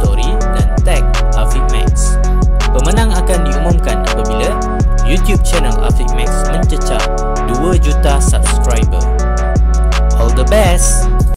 story dan tag Afiq Max. Pemenang akan diumumkan apabila YouTube channel Afiq Max mencecah 2 juta subscriber. All the best!